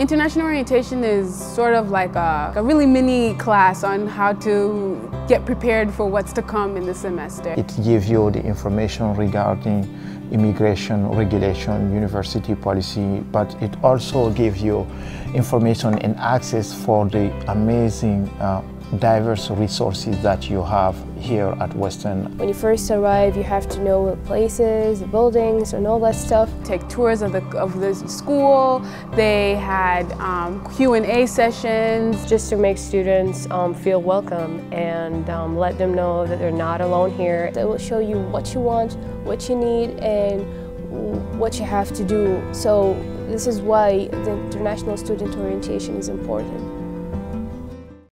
International orientation is sort of like a, a, really mini class on how to get prepared for what's to come in the semester. It gives you the information regarding immigration regulation, university policy, but it also gives you information and access for the amazing uh, diverse resources that you have here at Western. When you first arrive, you have to know the places, the buildings, and all that stuff. Take tours of the, of the school. They had um, Q&A sessions. Just to make students um, feel welcome and um, let them know that they're not alone here. They will show you what you want, what you need, and what you have to do. So this is why the International Student Orientation is important.